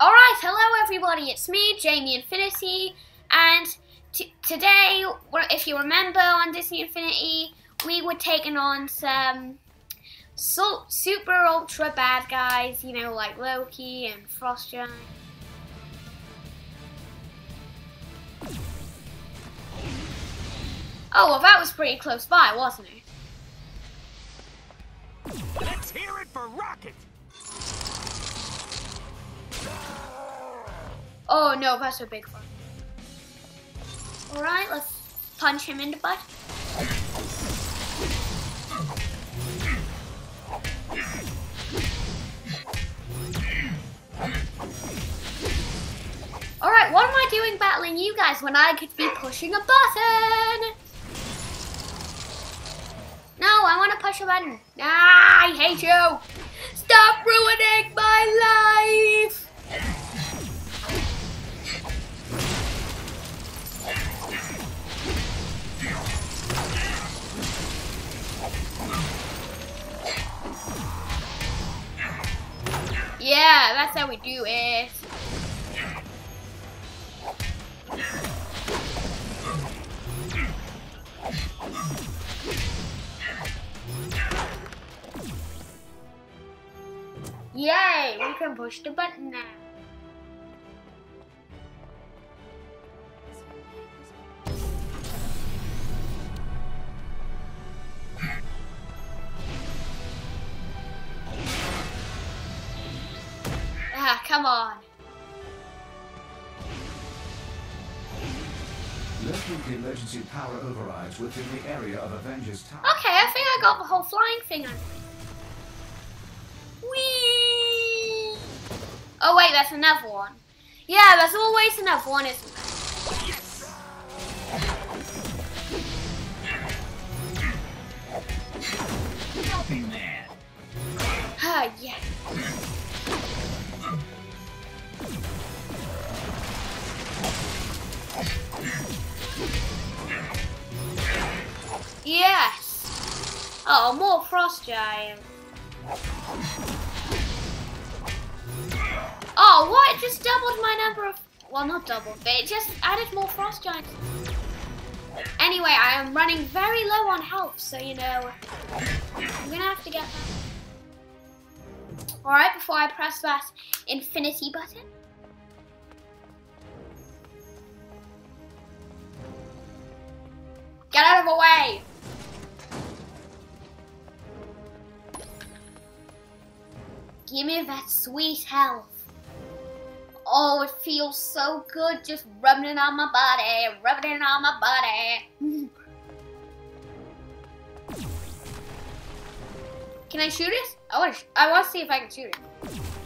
Alright, hello everybody, it's me, Jamie Infinity, and today, if you remember on Disney Infinity, we were taking on some so super ultra bad guys, you know, like Loki and Frost Giant. Oh, well that was pretty close by, wasn't it? Let's hear it for Rocket! Oh no, that's a big one. Alright, let's punch him in the butt. Alright, what am I doing battling you guys when I could be pushing a button? No, I want to push a button. Ah, I hate you. Stop ruining my life. Yeah, that's how we do it. Yay, we can push the button now. Come on. Local emergency power overrides within the area of Avengers Tower. Okay, I think I got the whole flying thing on. Whee! Oh wait, that's another one. Yeah, there's always another one, isn't there? Helping man. Ah, yeah. Yes! Oh, more frost giants. Oh, what? It just doubled my number of... Well, not doubled, but it just added more frost giants. Anyway, I am running very low on health, so you know, I'm gonna have to get that. Alright, before I press that infinity button. Get out of the way! Give me that sweet health. Oh, it feels so good just rubbing it on my body, rubbing it on my body. can I shoot it? I want to. I want to see if I can shoot it.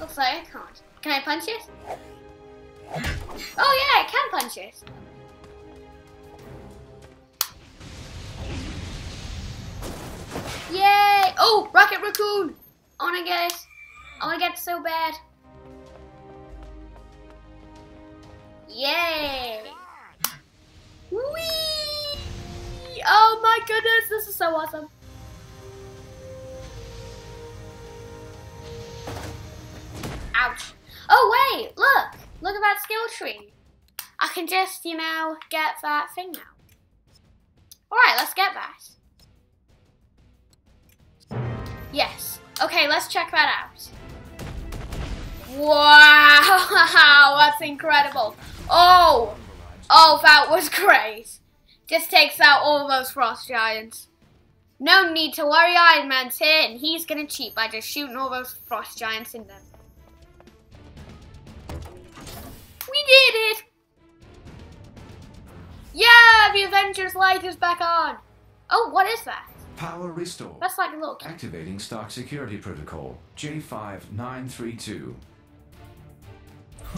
Looks like I can't. Can I punch it? Oh yeah, I can punch it. Rocket Raccoon! I wanna get it. I wanna get it so bad. Yay! Whee! Oh my goodness, this is so awesome. Ouch. Oh wait, look! Look at that skill tree. I can just, you know, get that thing now. Alright, let's get that. Yes. Okay, let's check that out. Wow, that's incredible. Oh, oh, that was great. Just takes out all those frost giants. No need to worry, Iron Man's here, and he's gonna cheat by just shooting all those frost giants in them. We did it! Yeah, the Avengers light is back on. Oh, what is that? Power restore. That's like a little. Activating stock security protocol J5932.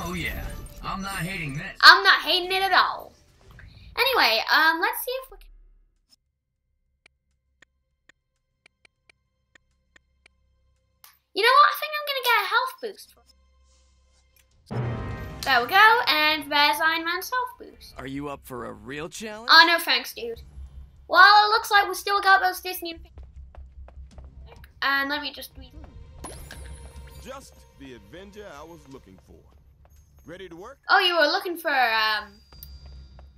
Oh yeah, I'm not hating this. I'm not hating it at all. Anyway, um, let's see if we can. You know what? I think I'm gonna get a health boost. There we go, and there's Iron Man's health boost. Are you up for a real challenge? Oh no, thanks, dude. Well, it looks like we still got those Disney. And let me just read. Just the Avenger I was looking for. Ready to work? Oh, you were looking for um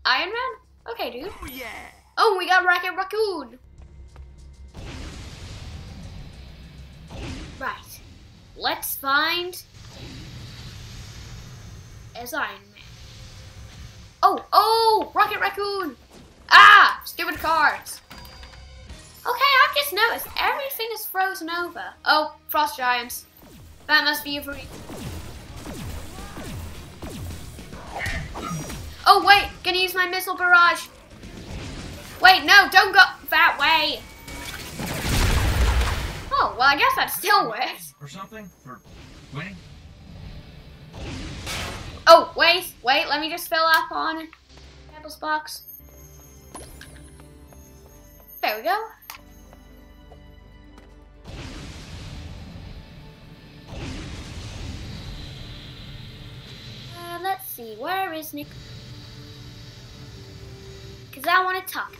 Iron Man? Okay, dude. Oh yeah! Oh, we got Rocket Raccoon. Right. Let's find as Iron Man. Oh, oh, Rocket Raccoon. Ah, stupid cards. Okay, I've just noticed everything is frozen over. Oh, Frost Giants. That must be a free. Oh, wait, gonna use my missile barrage. Wait, no, don't go that way. Oh, well, I guess that still works. Or something? For winning? Oh, wait, wait, let me just fill up on Pebbles box. There we go. Uh, let's see, where is Nick? Because I want to talk.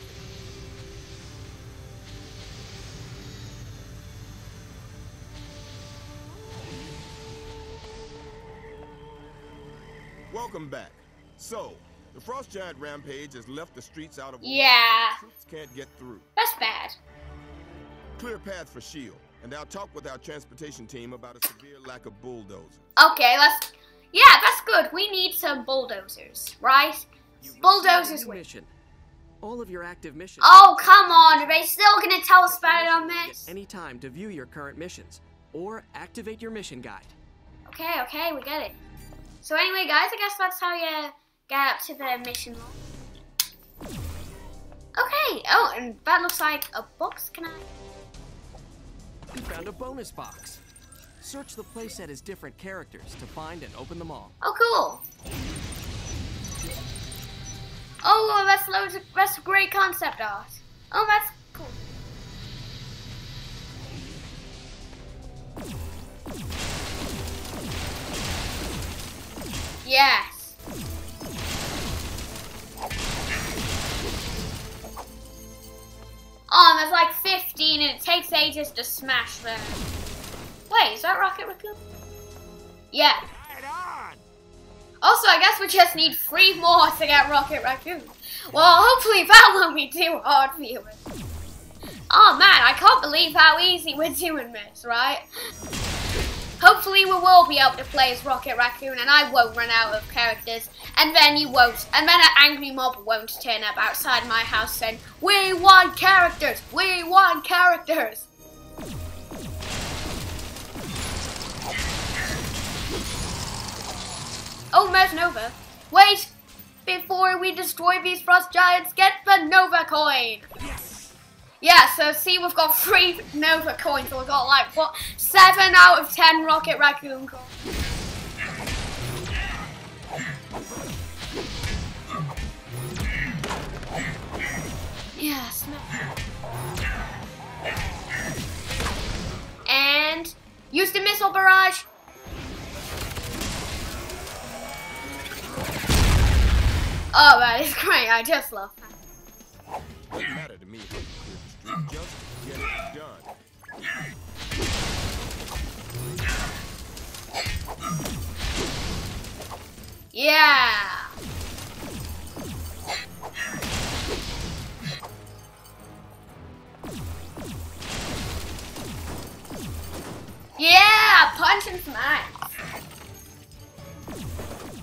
Welcome back. So, the Frost Giant Rampage has left the streets out of order. Yeah, Troops can't get through. That's bad. Clear path for S.H.I.E.L.D. And I'll talk with our transportation team about a severe lack of bulldozers. Okay, let's. Yeah, that's good. We need some bulldozers, right? You've Bulldozers win. mission. All of your active missions. Oh, come on. Are they still going to tell us about it on this? any time to view your current missions or activate your mission guide. Okay, okay, we get it. So, anyway, guys, I guess that's how you get up to the mission. Okay, oh, and that looks like a box. Can I? We found a bonus box. Search the playset as different characters to find and open them all. Oh, cool. Oh, well, that's loads of, that's great concept art. Oh, that's cool. Yes. Oh, and there's like 15 and it takes ages to smash them. Wait, is that Rocket Raccoon? Yeah. Also, I guess we just need three more to get Rocket Raccoon. Well, hopefully that won't be too hard for you. Oh man, I can't believe how easy we're doing this, right? Hopefully we will be able to play as Rocket Raccoon and I won't run out of characters. And then you won't. And then an angry mob won't turn up outside my house saying, We want characters! We want characters! Oh, there's Nova. Wait! Before we destroy these frost giants, get the Nova coin! Yeah, so see, we've got three Nova coins, so we've got like, what, 7 out of 10 Rocket Raccoon coins. Yes. And use the missile barrage. Oh, that is great. I just love that. Yeah. Yeah, punch and smash.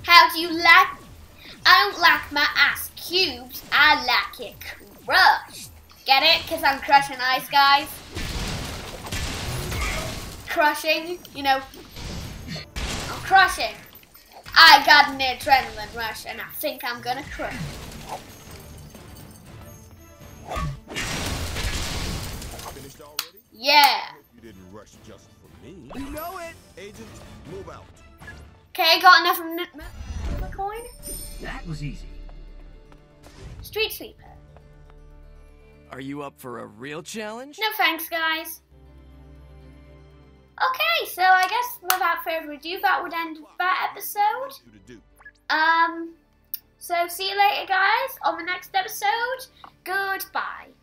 How do you like? I don't like my ice cubes. I like it crushed. Get it? Cause I'm crushing ice, guys. Crushing, you know. I'm crushing. I got an adrenaline rush and I think I'm gonna crush. Finished already? Yeah. You didn't rush just for me. You know it! Agent, move out. Okay, got enough of n- a coin. That was easy. Street sweeper. Are you up for a real challenge? No thanks, guys. Okay, so I guess without further ado, that would end that episode. You to do. Um, so see you later, guys, on the next episode. Goodbye.